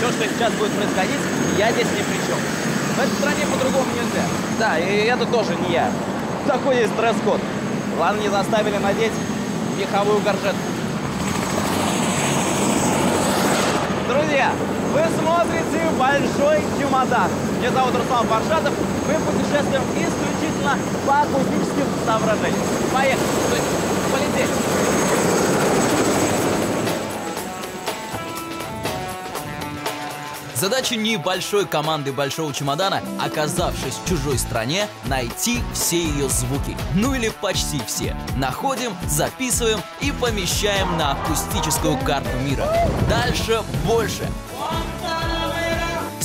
все, что сейчас будет происходить, я здесь ни при чем. В этой стране по-другому нельзя. Да, и это тоже не я. Такой есть дресс-код. Ладно, не заставили надеть меховую горжетку. Вы смотрите «Большой чемодан». Меня зовут Руслан Паршатов. Мы путешествуем исключительно по акустическим соображениям. Поехали. Полетели. Задача небольшой команды Большого Чемодана, оказавшись в чужой стране, найти все ее звуки. Ну или почти все. Находим, записываем и помещаем на акустическую карту мира. Дальше больше.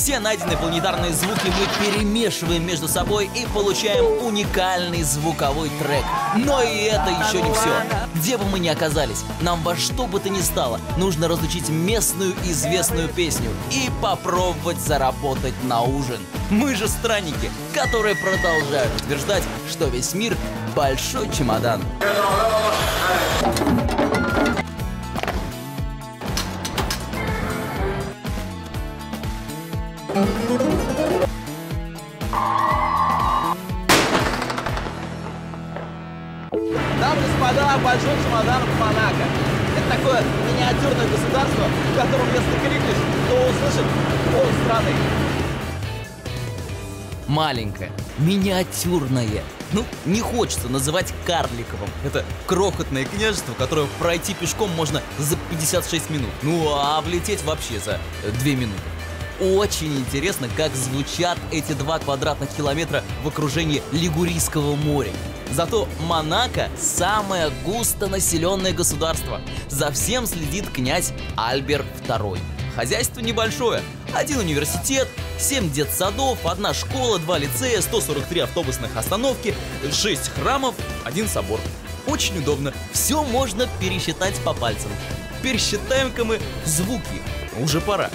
Все найденные планетарные звуки мы перемешиваем между собой и получаем уникальный звуковой трек. Но и это еще не все. Где бы мы ни оказались, нам во что бы то ни стало, нужно разучить местную известную песню и попробовать заработать на ужин. Мы же странники, которые продолжают утверждать, что весь мир – большой чемодан. И господа, большой чемодан в Монако. Это такое миниатюрное государство, в котором если крикнешь, то услышит пол страны. Маленькое, миниатюрное. Ну, не хочется называть карликовым. Это крохотное княжество, которое пройти пешком можно за 56 минут. Ну, а влететь вообще за 2 минуты. Очень интересно, как звучат эти два квадратных километра в окружении Лигурийского моря. Зато Монако – самое густонаселенное государство. За всем следит князь Альберт II. Хозяйство небольшое. Один университет, 7 детсадов, одна школа, два лицея, 143 автобусных остановки, 6 храмов, один собор. Очень удобно. Все можно пересчитать по пальцам. Пересчитаем-ка мы звуки. Уже пора.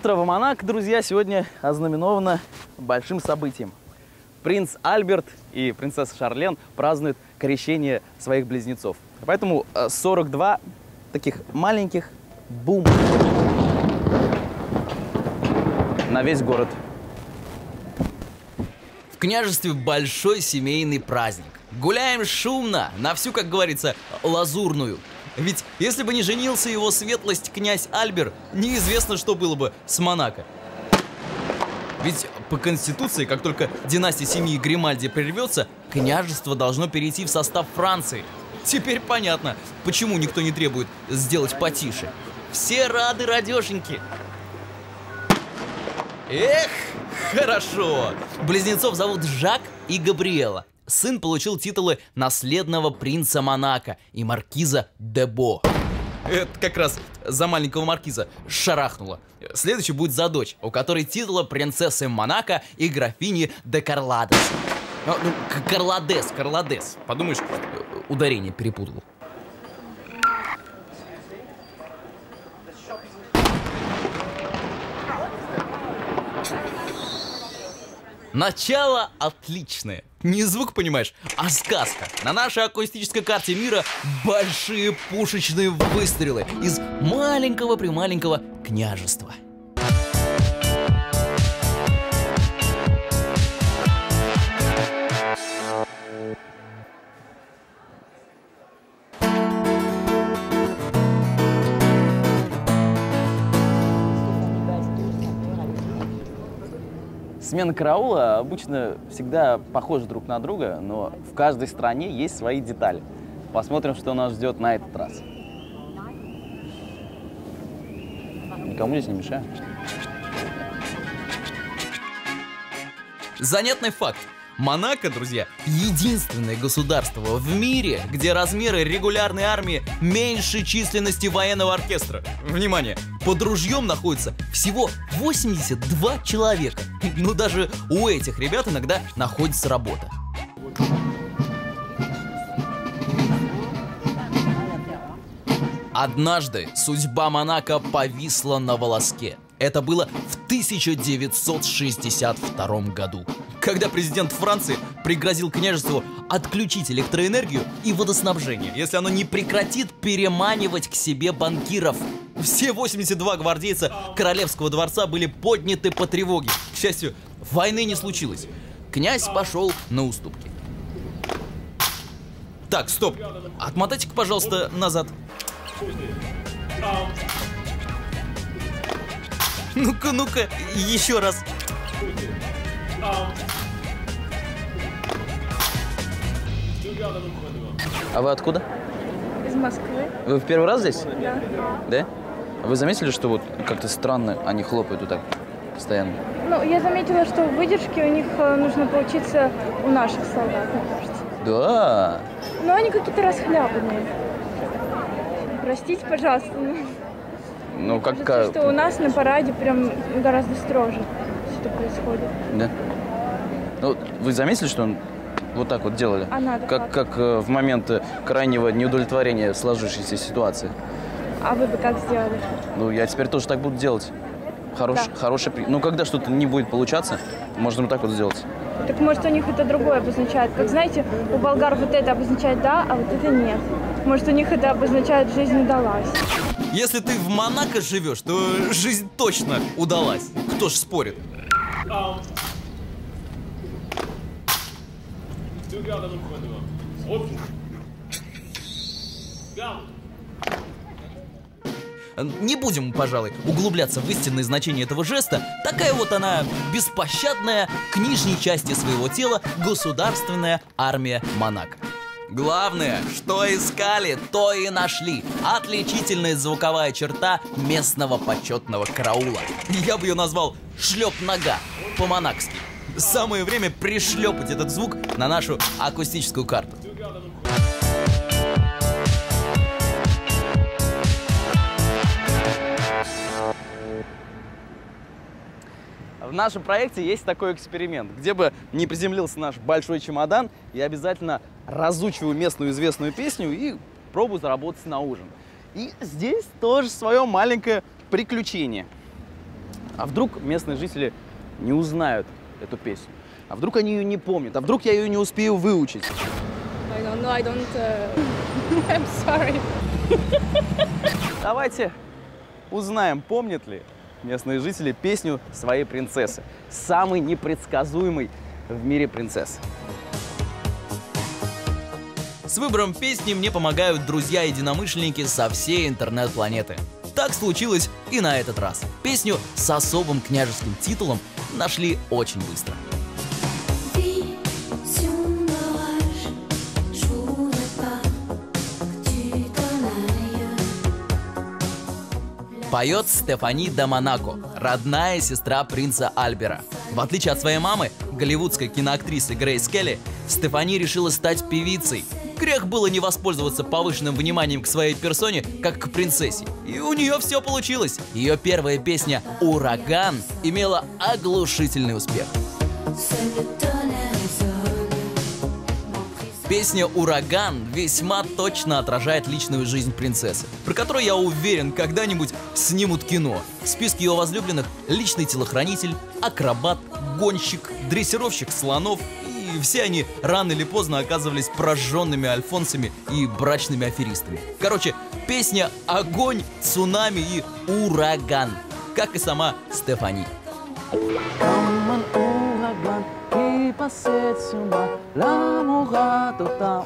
Утро в Монако, друзья, сегодня ознаменовано большим событием. Принц Альберт и принцесса Шарлен празднуют крещение своих близнецов. Поэтому э, 42 таких маленьких бум на весь город. В княжестве большой семейный праздник. Гуляем шумно, на всю, как говорится, лазурную. Ведь если бы не женился его светлость князь Альбер, неизвестно, что было бы с Монако. Ведь по конституции, как только династия семьи Гримальди прервется, княжество должно перейти в состав Франции. Теперь понятно, почему никто не требует сделать потише. Все рады, радешеньки. Эх, хорошо. Близнецов зовут Жак и Габриэла. Сын получил титулы наследного принца Монако и маркиза Дебо. Это как раз за маленького маркиза шарахнуло. Следующий будет за дочь, у которой титула принцессы Монако и графини де Карладес. А, Ну, Карладес, Карладес. Подумаешь, ударение перепутал. Начало отличное. Не звук, понимаешь, а сказка. На нашей акустической карте мира большие пушечные выстрелы из маленького-прималенького княжества. Смена караула обычно всегда похожи друг на друга, но в каждой стране есть свои детали. Посмотрим, что нас ждет на этот раз. Никому здесь не мешаем. Занятный факт. Монако, друзья, единственное государство в мире, где размеры регулярной армии меньше численности военного оркестра. Внимание, под ружьем находится всего 82 человека. Ну даже у этих ребят иногда находится работа. Однажды судьба Монако повисла на волоске. Это было в 1962 году, когда президент Франции пригрозил княжеству отключить электроэнергию и водоснабжение, если оно не прекратит переманивать к себе банкиров. Все 82 гвардейца Королевского дворца были подняты по тревоге. К счастью, войны не случилось. Князь пошел на уступки. Так, стоп. Отмотайте-ка, пожалуйста, назад. Ну-ка, ну-ка, еще раз. А вы откуда? Из Москвы, Вы в первый раз здесь? да. Да? А Вы заметили, что вот как-то странно они хлопают вот так постоянно? Ну, я заметила, что в выдержке у них э, нужно поучиться у наших солдат, мне кажется. Да. Но они какие-то расхлябанные. Простите, пожалуйста. Ну, как... Кажется, что у нас на параде прям гораздо строже это происходит. Да. Ну, вы заметили, что он вот так вот делали? А надо Как, как? как э, в момент крайнего неудовлетворения сложившейся ситуации. А вы бы как сделали? Ну, я теперь тоже так буду делать. Хорош, Да. Хороший... при- Ну, когда что-то не будет получаться, можно вот так вот сделать. Так может у них это другое обозначает. Как знаете, у болгар вот это обозначает да, а вот это нет. Может у них это обозначает жизнь удалась. Если ты в Монако живешь, то жизнь точно удалась. Кто ж спорит? Не будем, пожалуй, углубляться в истинное значение этого жеста. Такая вот она беспощадная к нижней части своего тела государственная армия Монако. Главное, что искали, то и нашли. Отличительная звуковая черта местного почетного караула. Я бы ее назвал шлеп-нога по-монакски. Самое время пришлепать этот звук на нашу акустическую карту. В нашем проекте есть такой эксперимент, где бы не приземлился наш большой чемодан, я обязательно разучиваю местную известную песню и пробую заработать на ужин. И здесь тоже свое маленькое приключение. А вдруг местные жители не узнают эту песню? А вдруг они ее не помнят? А вдруг я ее не успею выучить? I don't know, I don't... I'm sorry. Давайте узнаем, помнят ли местные жители песню своей принцессы. Самый непредсказуемый в мире принцесс. С выбором песни мне помогают друзья-единомышленники со всей интернет-планеты. Так случилось и на этот раз. Песню с особым княжеским титулом нашли очень быстро. Поет Стефани де Монако, родная сестра принца Альбера. В отличие от своей мамы, голливудской киноактрисы Грейс Келли, Стефани решила стать певицей. Грех было не воспользоваться повышенным вниманием к своей персоне, как к принцессе. И у нее все получилось. Ее первая песня «Ураган» имела оглушительный успех. Seul Песня «Ураган» весьма точно отражает личную жизнь принцессы, про которую, я уверен, когда-нибудь снимут кино. В списке ее возлюбленных личный телохранитель, акробат, гонщик, дрессировщик слонов и все они рано или поздно оказывались прожженными альфонсами и брачными аферистами. Короче, песня «Огонь», «Цунами» и «Ураган», как и сама Стефани. Ouragan qui passait sur moi, l'amour a total.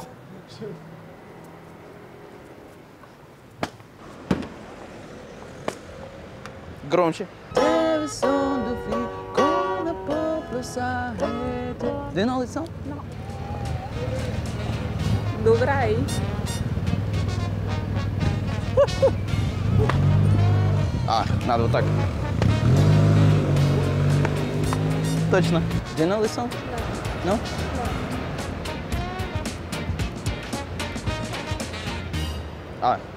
Громче. Do you know this song? Добрай. А, надо вот так. Точно. Do you know this song? Ну? А.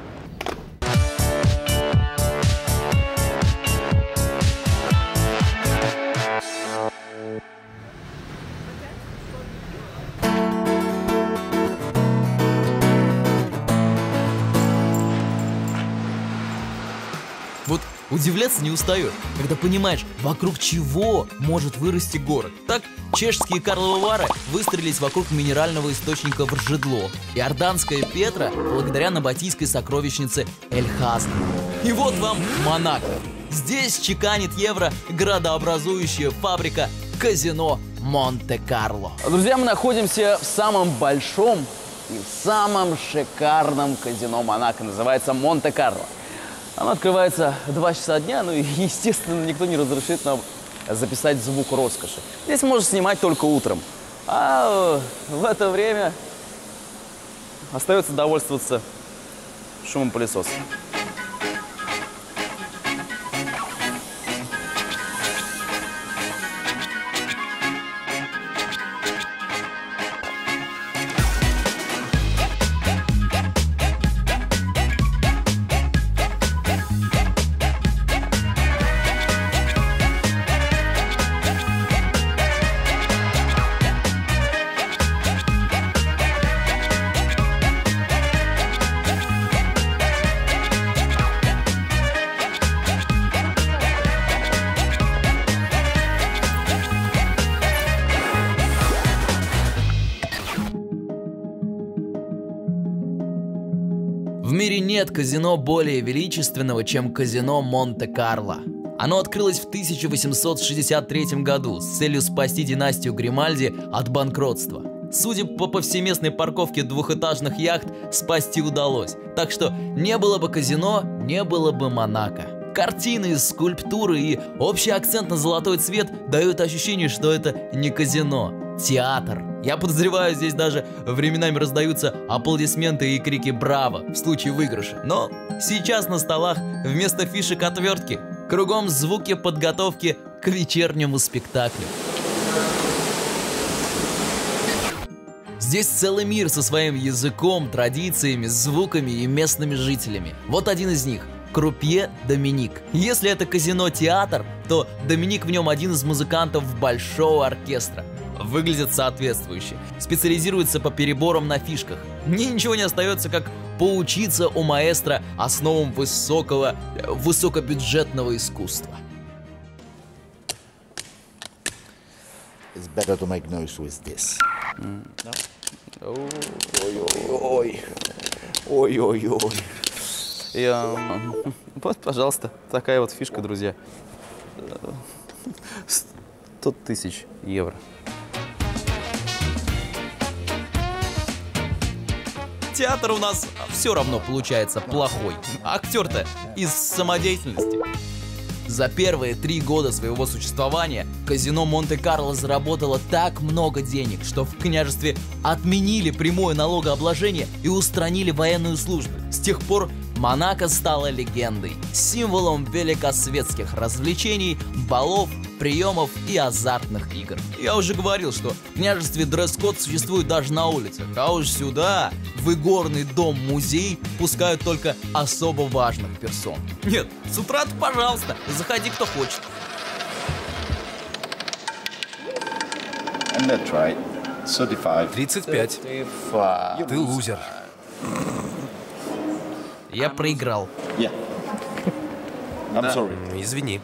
удивляться не устаешь, когда понимаешь, вокруг чего может вырасти город. Так, чешские Карловы Вары выстроились вокруг минерального источника Вржедло. Иорданская Петра благодаря набатийской сокровищнице Эль-Хазн. И вот вам Монако. Здесь чеканит евро градообразующая фабрика казино Монте-Карло. Друзья, мы находимся в самом большом и самом шикарном казино Монако. Называется Монте-Карло. Оно открывается в 2 часа дня, ну и, естественно, никто не разрешит нам записать звук роскоши. Здесь можно снимать только утром. А э, в это время остается довольствоваться шумом пылесоса. Казино более величественного, чем казино Монте-Карло. Оно открылось в 1863 году с целью спасти династию Гримальди от банкротства. Судя по повсеместной парковке двухэтажных яхт, спасти удалось. Так что не было бы казино, не было бы Монако. Картины, скульптуры и общий акцент на золотой цвет дают ощущение, что это не казино, театр. Я подозреваю, здесь даже временами раздаются аплодисменты и крики «Браво!» в случае выигрыша. Но сейчас на столах вместо фишек отвертки кругом звуки подготовки к вечернему спектаклю. Здесь целый мир со своим языком, традициями, звуками и местными жителями. Вот один из них – Крупье Доминик. Если это казино-театр, то Доминик в нем один из музыкантов большого оркестра. Выглядит соответствующе. Специализируется по переборам на фишках. Мне ничего не остается, как поучиться у маэстро основам высокого, высокобюджетного искусства. It's better to make noise with this. Ой-ой-ой. И, а, вот, пожалуйста, такая вот фишка, друзья. 100 тысяч евро. Театр у нас все равно получается плохой. Актер-то из самодеятельности. За первые три года своего существования казино Монте-Карло заработало так много денег, что в княжестве отменили прямое налогообложение и устранили военную службу. С тех пор Монако стала легендой, символом великосветских развлечений, балов, приемов и азартных игр. Я уже говорил, что в княжестве дресс-код существует даже на улицах, а уж сюда, в игорный дом-музей, пускают только особо важных персон. Нет, с утра-то, пожалуйста, заходи кто хочет. And that's right. 35. 35. Ты лузер. Я проиграл. Yeah. I'm sorry. Извини.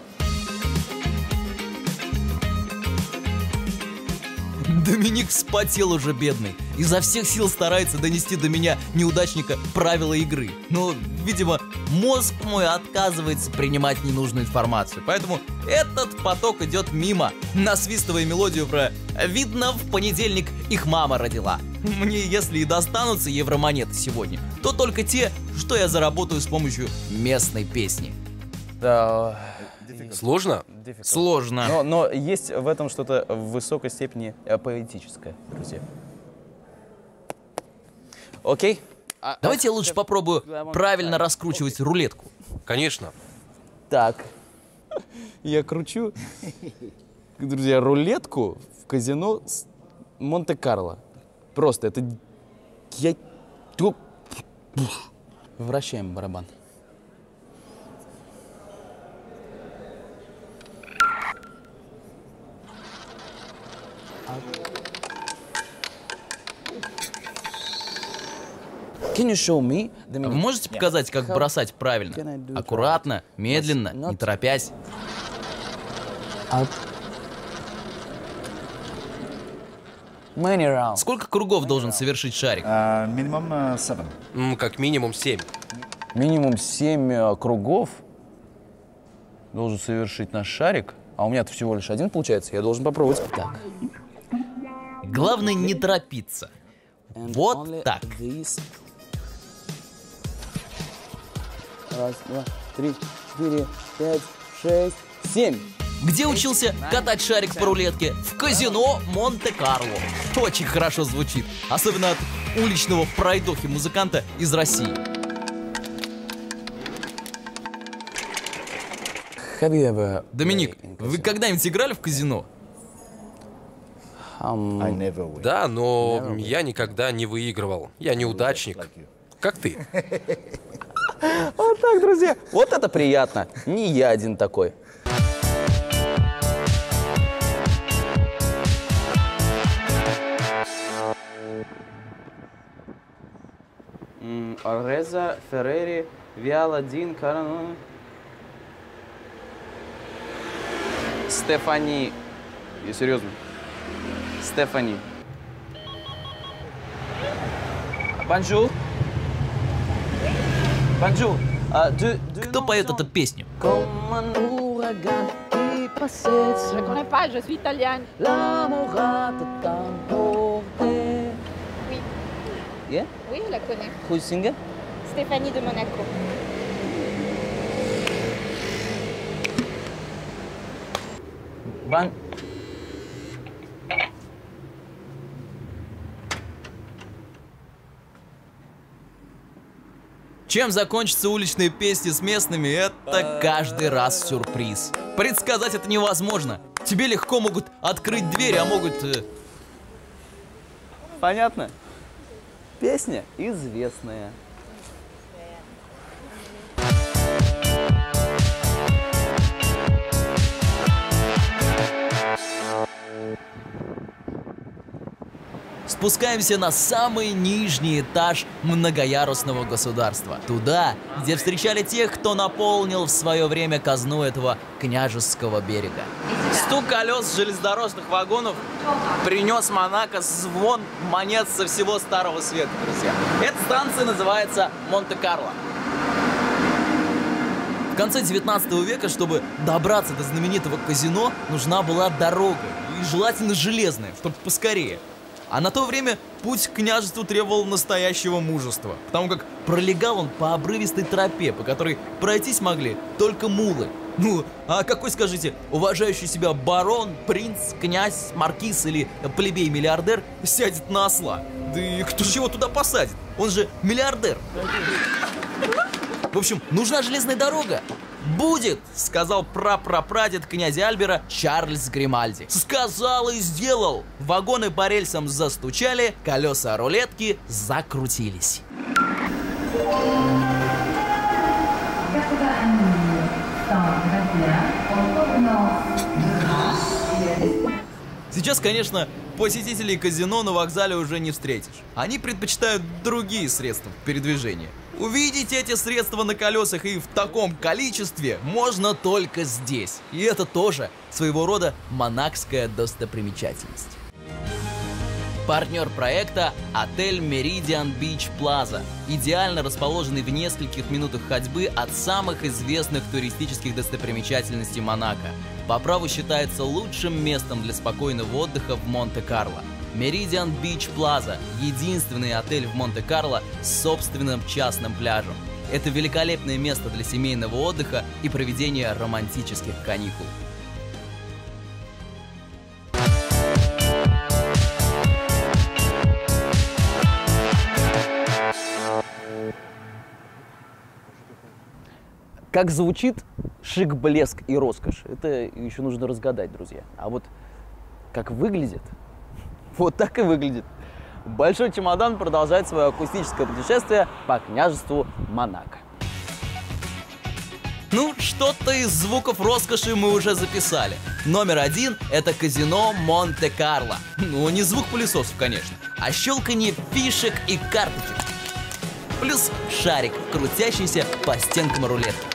Доминик вспотел уже бедный. Изо всех сил старается донести до меня неудачника правила игры. Но, видимо, мозг мой отказывается принимать ненужную информацию. Поэтому этот поток идет мимо, насвистывая мелодию про «Видно, в понедельник их мама родила». Мне, если и достанутся евромонеты сегодня, то только те, что я заработаю с помощью местной песни. Да, Сложно? Сложно. но, но есть в этом что-то в высокой степени э, поэтическое, друзья. Окей? А- Давайте я лучше попробую правильно раскручивать рулетку. Конечно. Так. Я кручу, друзья, рулетку в казино с Монте-Карло. Просто это... Я... Вращаем барабан. Вы можете показать, как бросать правильно? Аккуратно, медленно, не торопясь. Сколько кругов должен совершить шарик? Uh, minimum uh, seven. М, Как минимум семь. Минимум 7 кругов должен совершить наш шарик. А у меня-то всего лишь один получается. Я должен попробовать. Так. Главное не торопиться. Вот так. this. Раз, два, три, четыре, пять, шесть, семь. Где учился катать шарик по рулетке? В казино Монте-Карло. Очень хорошо звучит. Особенно от уличного пройдохи музыканта из России. Ever Доминик, вы когда-нибудь играли в казино? Да, но я никогда не выигрывал. Я неудачник. Как ты? Вот так, друзья. Вот это приятно. Не я один такой. Ореза, Феррери, Виаладин, Каран... Стефани. Я серьезно. Стефани. А, du- du Кто поет эту песню? Je connais pas, je suis italienne. l'amour à t'emporter. Oui. Yeah? Oui, je la connais. Who's singer? Stéphanie de Monaco. Бан... Чем закончатся уличные песни с местными, это каждый раз сюрприз. Предсказать это невозможно. Тебе легко могут открыть дверь, а могут... э, Понятно? Песня известная. Спускаемся на самый нижний этаж многоярусного государства. Туда, где встречали тех, кто наполнил в свое время казну этого княжеского берега. Стук колес железнодорожных вагонов принес Монако звон монет со всего Старого Света, друзья. Эта станция называется Монте-Карло. В конце 19 века, чтобы добраться до знаменитого казино, нужна была дорога, и желательно железная, чтобы поскорее. А на то время путь к княжеству требовал настоящего мужества, потому как пролегал он по обрывистой тропе, по которой пройтись могли только мулы. Ну, а какой, скажите, уважающий себя барон, принц, князь, маркиз или плебей-миллиардер сядет на осла? Да и кто же его туда посадит? Он же миллиардер. В общем, нужна железная дорога. Будет, сказал прапрапрадед князя Альбера Чарльз Гримальди. Сказал и сделал. Вагоны по рельсам застучали, колеса рулетки закрутились. Сейчас, конечно, посетителей казино на вокзале уже не встретишь. Они предпочитают другие средства передвижения. Увидеть эти средства на колесах и в таком количестве можно только здесь. И это тоже своего рода монакская достопримечательность. Партнер проекта – отель Meridian Beach Plaza, идеально расположенный в нескольких минутах ходьбы от самых известных туристических достопримечательностей Монако. По праву считается лучшим местом для спокойного отдыха в Монте-Карло. Meridian Beach Plaza – единственный отель в Монте-Карло с собственным частным пляжем. Это великолепное место для семейного отдыха и проведения романтических каникул. Как звучит шик, блеск и роскошь, это еще нужно разгадать, друзья. А вот как выглядит, Вот так и выглядит. Большой чемодан продолжает свое акустическое путешествие по княжеству Монако. Ну, что-то из звуков роскоши мы уже записали. Номер один – это казино Монте-Карло. Ну, не звук пылесосов, конечно, а щелканье фишек и карточек. Плюс шарик, крутящийся по стенкам рулетки.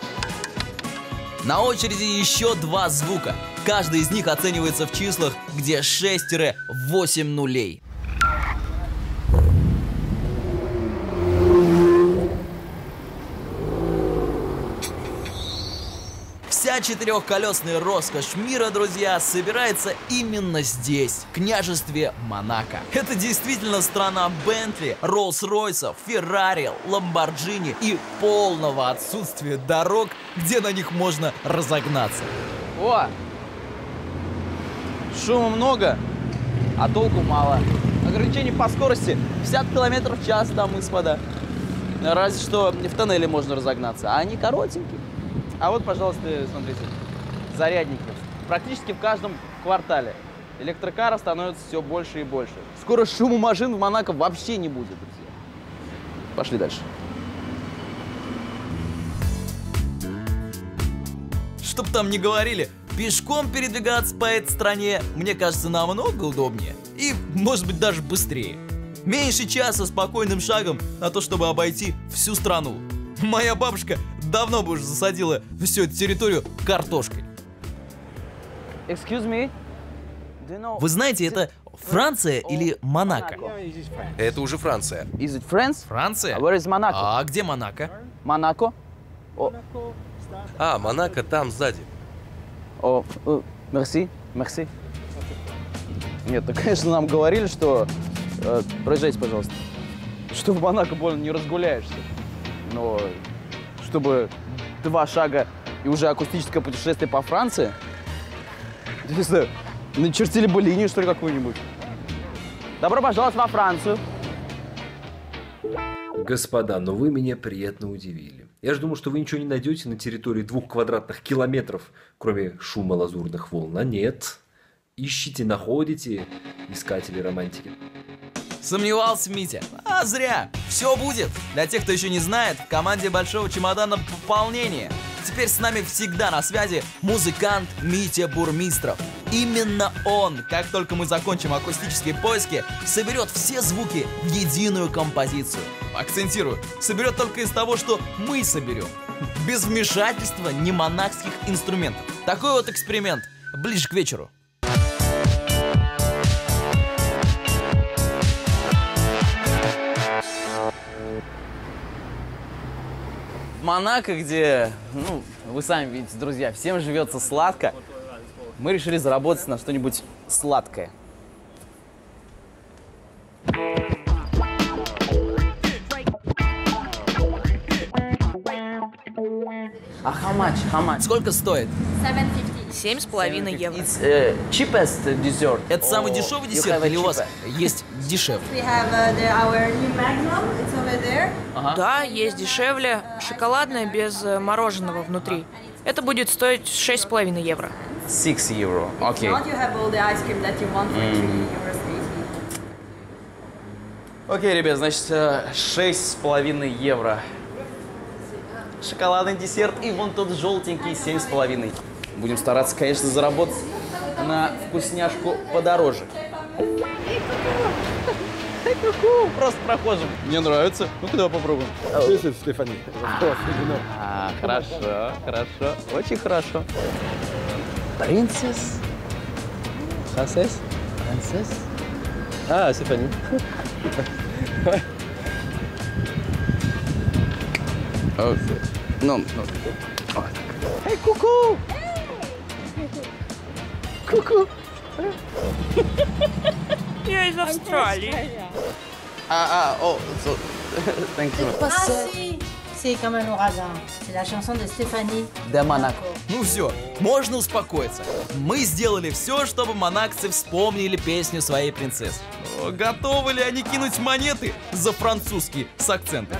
На очереди еще два звука. Каждый из них оценивается в числах, где 6-8 нулей. Вся четырехколесная роскошь мира, друзья, собирается именно здесь, в княжестве Монако. Это действительно страна Бентли, Роллс-Ройсов, Феррари, Ламборджини и полного отсутствия дорог, где на них можно разогнаться. О! Шума много, а толку мало. Ограничение по скорости 50 км в час, дамы и господа. Разве что в тоннеле можно разогнаться, а они коротенькие. А вот, пожалуйста, смотрите, зарядники. Практически в каждом квартале. Электрокаров становится все больше и больше. Скоро шума машин в Монако вообще не будет, друзья. Пошли дальше. Чтоб там не говорили, пешком передвигаться по этой стране, мне кажется, намного удобнее. И, может быть, даже быстрее. Меньше часа спокойным шагом на то, чтобы обойти всю страну. Моя бабушка давно бы уже засадила всю эту территорию картошкой. Excuse me? Вы знаете, это Франция или Монако? Это уже Франция. Is it France? Франция? Where is Monaco? А где Монако? Монако? А, Монако там сзади. О, э, мерси, мерси. Нет, ну, конечно, нам говорили, что... э, проезжайте, пожалуйста. Что в Монако больно не разгуляешься. Но чтобы два шага и уже акустическое путешествие по Франции, не знаю, начертили бы линию, что ли, какую-нибудь. Добро пожаловать во Францию. Господа, но вы меня приятно удивили. Я же думал, что вы ничего не найдете на территории двух квадратных километров, кроме шума лазурных волн. А нет. Ищите, находите, искатели романтики. Сомневался Митя. А зря. Все будет. Для тех, кто еще не знает, в команде Большого Чемодана пополнение. Теперь с нами всегда на связи музыкант Митя Бурмистров. Именно он, как только мы закончим акустические поиски, соберет все звуки в единую композицию. Акцентирую, соберет только из того, что мы соберем. Без вмешательства немонахских инструментов. Такой вот эксперимент. Ближе к вечеру. В Монако, где, ну, вы сами видите, друзья, всем живется сладко, мы решили заработать на что-нибудь сладкое. А how much? How much? Сколько стоит? 750. Семь с половиной евро. It's uh, cheapest dessert. Это самый дешевый десерт или у вас есть дешевле? We have uh, the, our new Magnum. It's over there. Да, есть дешевле. Шоколадное без э, мороженого внутри. Это будет стоить шесть с половиной евро. Six euro. Окей. Not you have all the ice cream that you want for 3 euros 80. Окей, ребят, значит, э, шесть с половиной евро. Шоколадный десерт и вон тот желтенький семь с половиной. Будем стараться, конечно, заработать на вкусняшку подороже. Просто прохожим. Мне нравится. Ну-ка, давай попробуем. А, хорошо, хорошо, очень хорошо. Принцесс? Принцесс? Принцесс? А, Стефани. Ну, ну. Эй, ку-ку! Ку-ку! Я из Австралии. А, а, о, so, thank you. Ah C'est comme un ouragan. C'est la chanson de Stéphanie. De Monaco. Ну все, можно успокоиться. Мы сделали все, чтобы монакцы вспомнили песню своей принцессы. Готовы ли они кинуть монеты за французский с акцентом?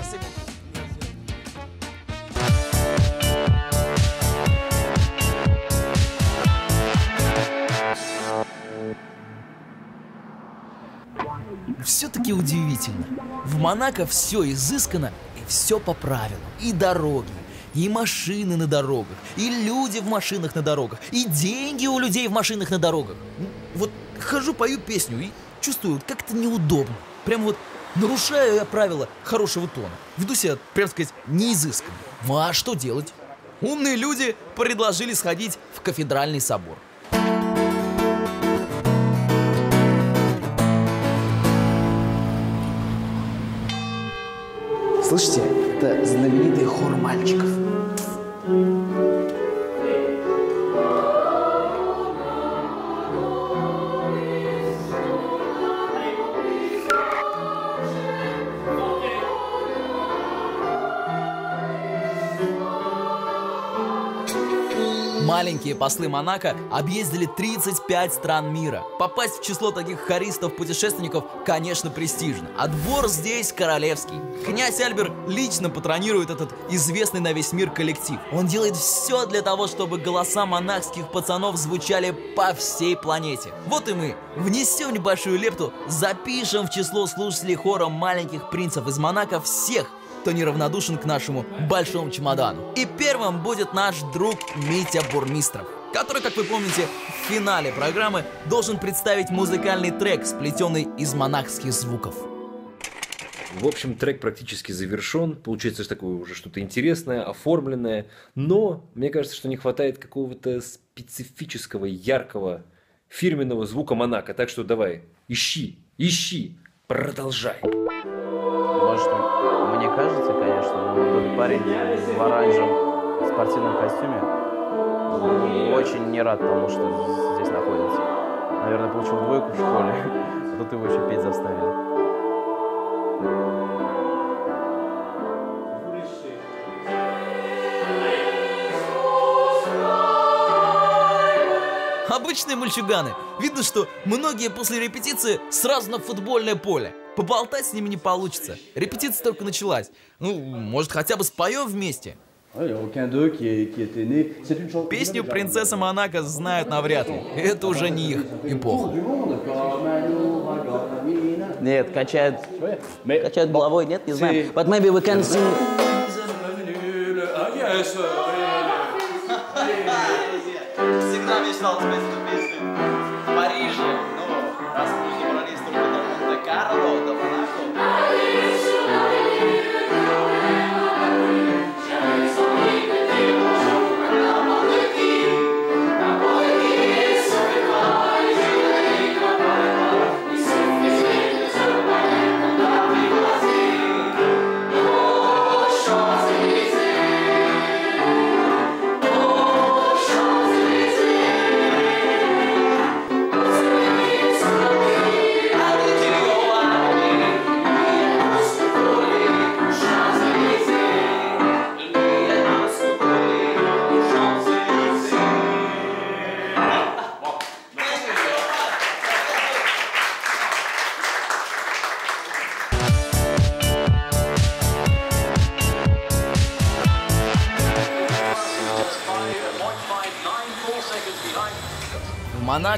Все-таки удивительно. В Монако все изысканно и все по правилам. И дороги, и машины на дорогах, и люди в машинах на дорогах, и деньги у людей в машинах на дорогах. Вот хожу, пою песню и чувствую, как-то неудобно. Прям вот нарушаю я правила хорошего тона. Веду себя, прям сказать, неизысканно. Ну а что делать? Умные люди предложили сходить в кафедральный собор. Слышите, это знаменитый хор мальчиков. Маленькие послы Монако объездили 35 стран мира. Попасть в число таких хористов-путешественников, конечно, престижно. Отбор здесь королевский. Князь Альбер лично патронирует этот известный на весь мир коллектив. Он делает все для того, чтобы голоса монахских пацанов звучали по всей планете. Вот и мы внесем небольшую лепту, запишем в число слушателей хора маленьких принцев из Монако всех, кто неравнодушен к нашему большому чемодану. И первым будет наш друг Митя Бурмистров, который, как вы помните, в финале программы должен представить музыкальный трек, сплетенный из монахских звуков. В общем, трек практически завершен. Получается такое уже что-то интересное, оформленное. Но мне кажется, что не хватает какого-то специфического, яркого, фирменного звука Монако. Так что давай, ищи, ищи, продолжай. Может, мне кажется, конечно, но тот парень в оранжевом спортивном костюме очень не рад тому, что здесь находится. Наверное, получил двойку в школе, а тут его еще петь заставили. Обычные мальчуганы. Видно, что многие после репетиции сразу на футбольное поле. Поболтать с ними не получится. Репетиция только началась. Ну, может, хотя бы споем вместе. Песню «Принцесса Монако» знают навряд ли. Это уже не их эпоха. Нет, качает, качает головой, нет, не знаю. But maybe we can sing...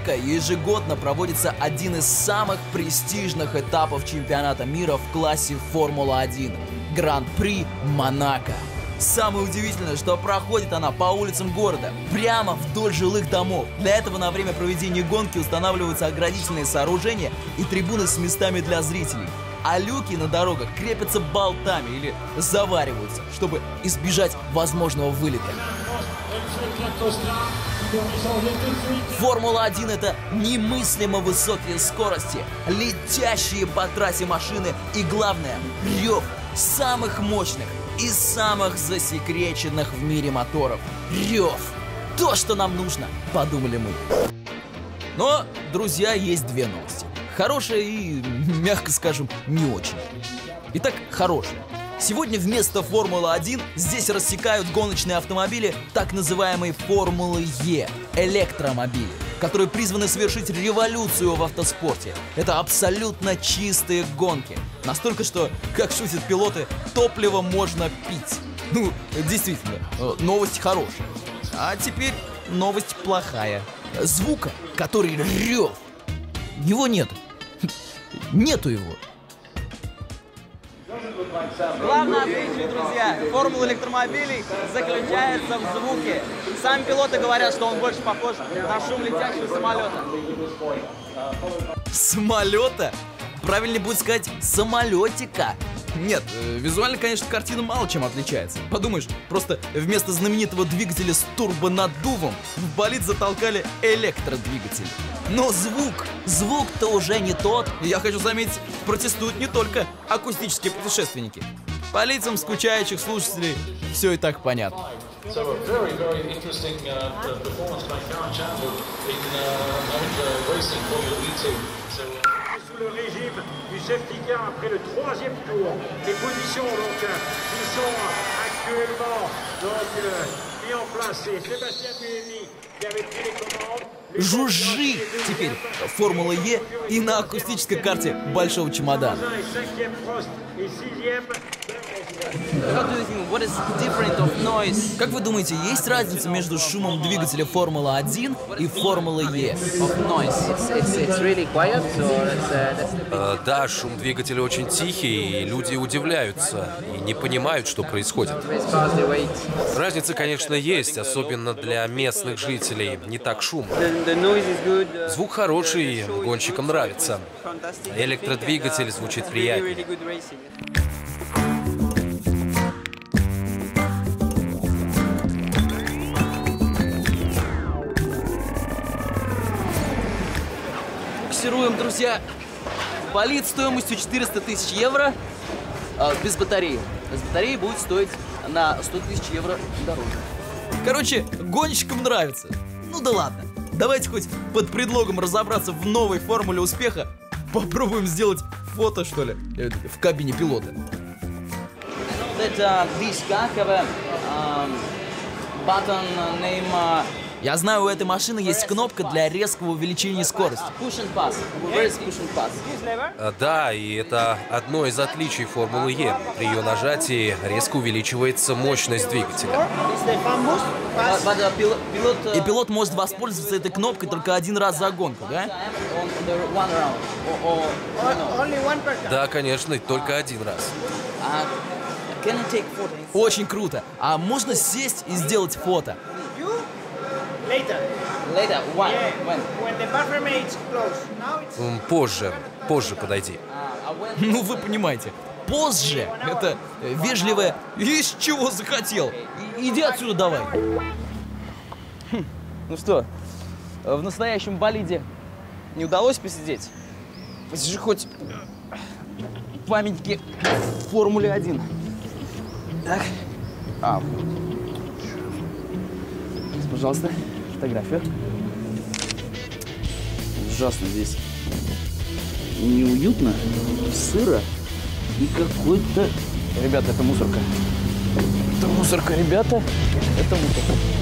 Монако ежегодно проводится один из самых престижных этапов чемпионата мира в классе Формула-1 – Гран-при Монако. Самое удивительное, что проходит она по улицам города, прямо вдоль жилых домов. Для этого на время проведения гонки устанавливаются оградительные сооружения и трибуны с местами для зрителей. А люки на дорогах крепятся болтами или завариваются, чтобы избежать возможного вылета. Формула-1 это немыслимо высокие скорости, летящие по трассе машины и, главное, рев самых мощных и самых засекреченных в мире моторов. Рев! То, что нам нужно, подумали мы. Но, друзья, есть две новости. Хорошая и, мягко скажем, не очень. Итак, хорошая. Сегодня вместо Формулы-1 здесь рассекают гоночные автомобили так называемой Формулы Е – электромобили, которые призваны совершить революцию в автоспорте. Это абсолютно чистые гонки. Настолько, что, как шутят пилоты, топливо можно пить. Ну, действительно, э, новость хорошая. А теперь новость плохая. Звука, который рев, его нет. Нету его. Главное отличие, друзья, формулы электромобилей заключается в звуке. Сами пилоты говорят, что он больше похож на шум летящего самолета. Самолета? Правильнее будет сказать самолетика. Нет, э, визуально, конечно, картина мало чем отличается. Подумаешь, просто вместо знаменитого двигателя с турбонаддувом в болид затолкали электродвигатель. Но звук, звук-то уже не тот. Я хочу заметить, протестуют не только акустические путешественники. По лицам скучающих слушателей все и так понятно. So a very, very interesting uh, uh, performance by Karen Chandler in uh, Mahindra Racing Formula E2. So, sous le régime du safety car après le troisième tour. Les positions donc euh, qui sont actuellement donc euh, mis en place. C'est Sébastien Buemi qui avait pris les commandes. Жужжи теперь Формула Е и на акустической карте большого чемодана. Как вы думаете, есть разница между шумом двигателя Формулы 1 и Формулы Е? Э, да, шум двигателя очень тихий, и люди удивляются и не понимают, что происходит. Разница, конечно, есть, особенно для местных жителей. Не так шумно. Звук хороший, гонщикам нравится. Электродвигатель звучит приятнее. Буксируем, друзья. Болид стоимостью 400 тысяч евро а, без батареи. С батареей будет стоить на 100 тысяч евро дороже. Короче, гонщикам нравится. Ну да ладно. Давайте хоть под предлогом разобраться в новой формуле успеха попробуем сделать фото, что ли, э, в кабине пилота. That uh, this car have a um, button name uh, Я знаю, у этой машины есть кнопка для резкого увеличения скорости. push and pass. Where is push and pass? Э, Да, и это одно из отличий Формулы Е. При ее нажатии резко увеличивается мощность двигателя. И пилот может воспользоваться этой кнопкой только один раз за гонку, да? Да, конечно, только один раз. Очень круто. А можно сесть и сделать фото? Later. Later, when? When? When the buffer mates close. Now it's Позже, позже подойди. Ну, вы понимаете. Позже. Это э, вежливое «Из чего захотел?» Иди отсюда давай. Ну что, э, в настоящем болиде не удалось посидеть? Посижи хоть памятники Формуле 1. Так. А. Пожалуйста, фотографию. Ужасно здесь. Неуютно, сыро и какой-то... Ребята, это мусорка. Это мусорка, ребята. Это мусорка.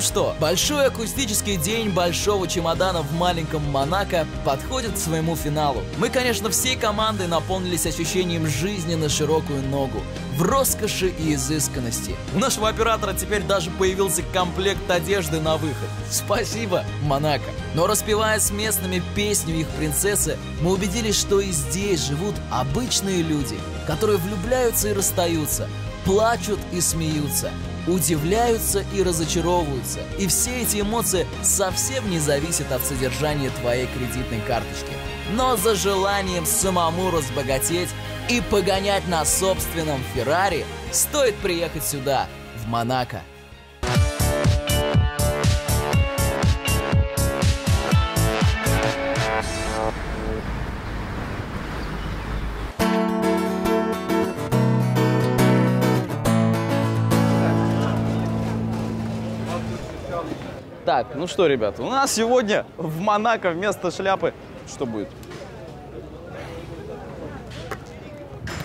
Ну что, большой акустический день большого чемодана в маленьком Монако подходит к своему финалу. Мы, конечно, всей командой наполнились ощущением жизни на широкую ногу, в роскоши и изысканности. У нашего оператора теперь даже появился комплект одежды на выход. Спасибо, Монако. Но распевая с местными песню их принцессы, мы убедились, что и здесь живут обычные люди, которые влюбляются и расстаются, плачут и смеются, удивляются и разочаровываются. И все эти эмоции совсем не зависят от содержания твоей кредитной карточки. Но за желанием самому разбогатеть и погонять на собственном Феррари стоит приехать сюда, в Монако. Так, ну что, ребята, у нас сегодня в Монако вместо шляпы что будет?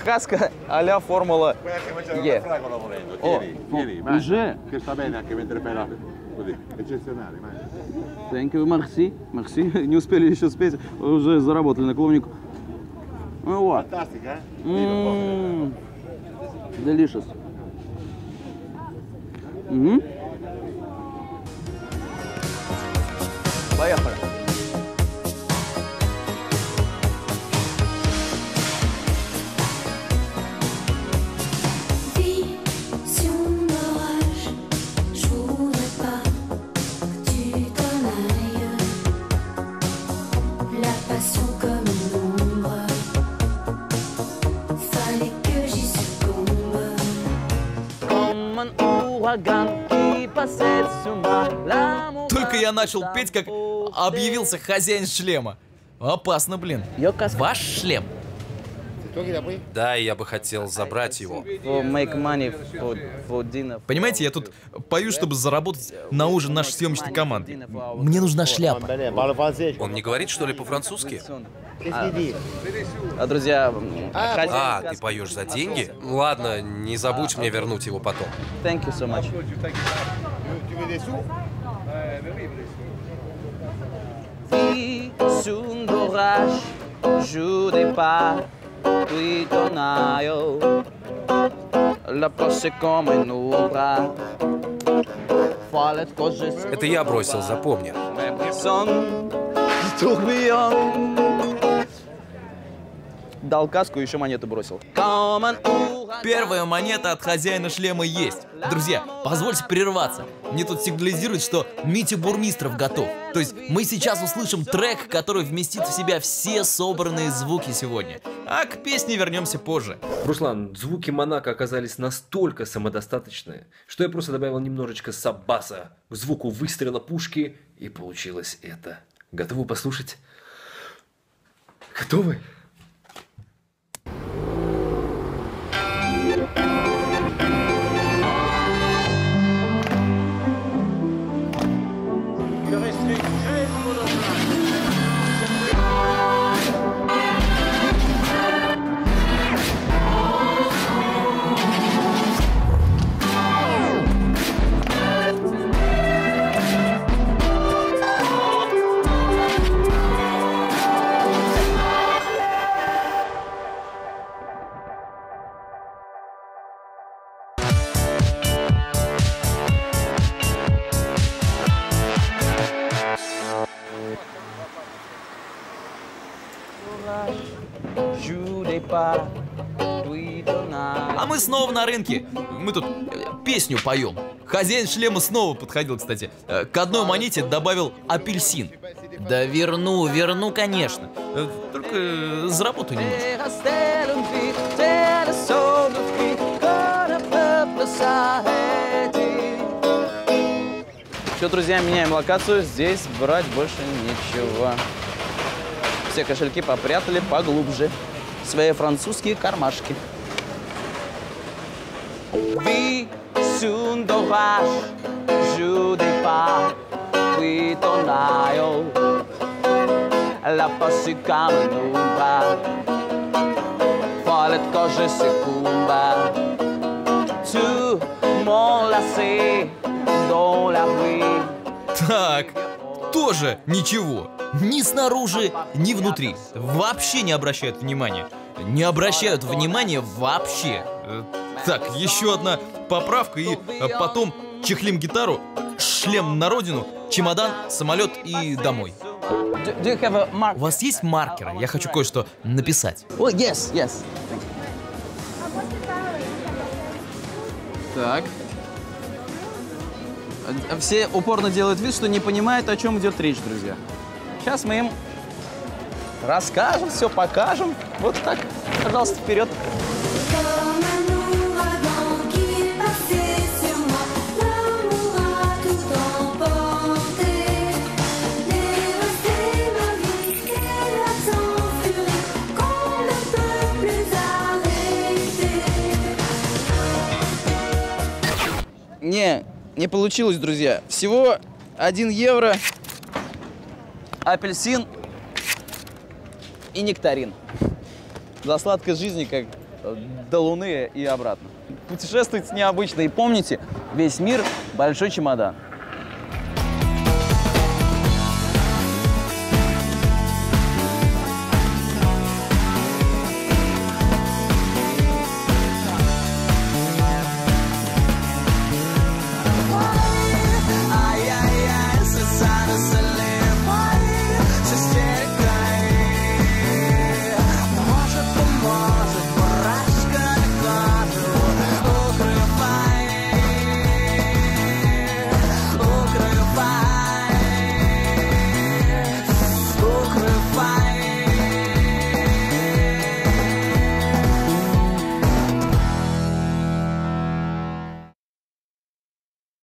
Каска а-ля Формула Е. О, уже? Thank you, merci, merci. Не успели еще спеть, уже заработали на клубнику. Ну вот. Fantastica, eh? Mmm, delicious. Мгм. Vision d'orage, je voudrais pas que tu t'en ailles. La passion comme l'ombre, ombre, fallait que j'y succombe. Comme un ouragan qui passait sur ma lame. Только я начал петь, как объявился хозяин шлема. Опасно, блин. Ваш шлем? Да, я бы хотел забрать его. Понимаете, я тут пою, чтобы заработать на ужин нашей съемочной команды. Мне нужна шляпа. Он не говорит, что ли, по-французски? А, а, друзья, хозяин А, ты поешь за деньги? Ладно, не забудь мне вернуть его потом. Thank you so much. Sous d'orage, joue des pas, puis ton aïe. La poche comme un je Это я бросил, запомни. Сон. Дал каску, еще монету бросил. Первая монета от хозяина шлема есть. Друзья, позвольте прерваться. Мне тут сигнализируют, что Митя Бурмистров готов. То есть мы сейчас услышим трек, который вместит в себя все собранные звуки сегодня. А к песне вернемся позже. Руслан, звуки Монако оказались настолько самодостаточные, что я просто добавил немножечко саббаса к звуку выстрела пушки, и получилось это. Готовы послушать? Готовы? Thank you. На рынке. Мы тут э, песню поем. Хозяин шлема снова подходил, кстати. Э, К одной монете добавил апельсин. Да верну, верну, конечно. Э, Только заработаю немножко. Все, друзья, меняем локацию. Здесь брать больше нечего. Все кошельки попрятали поглубже. Свои французские кармашки. Pas, puis ton aïe. La passe un bras. Fallait que je succombe. Tu m'as lassé dans la rue. Так, тоже ничего. Ни снаружи, ни внутри. Вообще не обращают внимания. Не обращают внимания вообще. Так, еще одна поправка и э, потом чехлим гитару, шлем на родину, чемодан, самолет и домой. У вас есть маркеры? Я хочу кое-что написать. Oh, yes, yes. Так. Э, Все упорно делают вид, что не понимают, о чем идет речь, друзья. Сейчас мы им расскажем, все покажем. Вот так. Пожалуйста, вперед. Не, получилось, друзья. Всего 1 евро, апельсин и нектарин. До сладкой жизни, как до Луны и обратно. Путешествуйте необычно и помните, весь мир – большой чемодан.